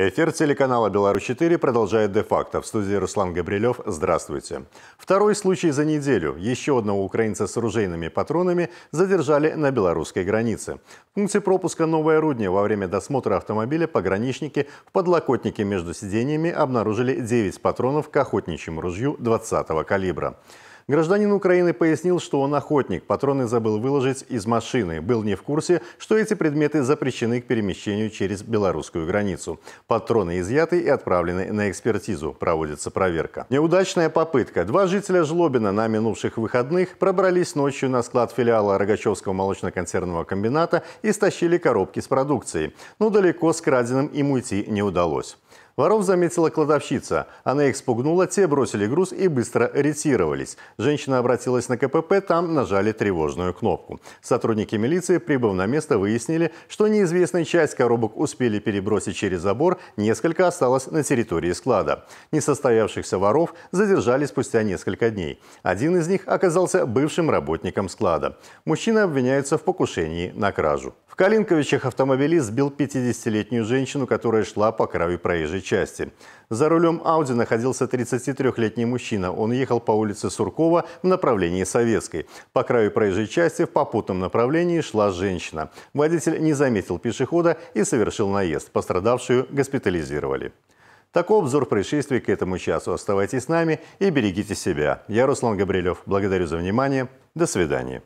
Эфир телеканала «Беларусь-4» продолжает де-факто. В студии Руслан Габрилев. Здравствуйте. Второй случай за неделю. Еще одного украинца с оружейными патронами задержали на белорусской границе. В пункте пропуска «Новая Рудня» во время досмотра автомобиля пограничники в подлокотнике между сиденьями обнаружили 9 патронов к охотничьему ружью 20-го калибра. Гражданин Украины пояснил, что он охотник. Патроны забыл выложить из машины. Был не в курсе, что эти предметы запрещены к перемещению через белорусскую границу. Патроны изъяты и отправлены на экспертизу. Проводится проверка. Неудачная попытка. Два жителя Жлобина на минувших выходных пробрались ночью на склад филиала Рогачевского молочно-консервного комбината и стащили коробки с продукцией. Но далеко с краденым им уйти не удалось. Воров заметила кладовщица. Она их спугнула, те бросили груз и быстро ретировались. Женщина обратилась на КПП, там нажали тревожную кнопку. Сотрудники милиции, прибыв на место, выяснили, что неизвестная часть коробок успели перебросить через забор, несколько осталось на территории склада. Несостоявшихся воров задержали спустя несколько дней. Один из них оказался бывшим работником склада. Мужчина обвиняется в покушении на кражу. В Калинковичах автомобилист сбил 50-летнюю женщину, которая шла по краю проезжей части. За рулем Ауди находился 33-летний мужчина. Он ехал по улице Суркова в направлении Советской. По краю проезжей части в попутном направлении шла женщина. Водитель не заметил пешехода и совершил наезд. Пострадавшую госпитализировали. Такой обзор происшествий к этому часу. Оставайтесь с нами и берегите себя. Я Руслан Габрилев. Благодарю за внимание. До свидания.